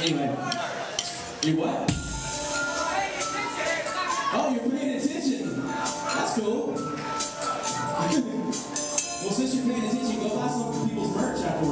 Anyway, you what? Oh, you're paying attention. That's cool. well, since you're paying attention, go buy some people's merch afterwards.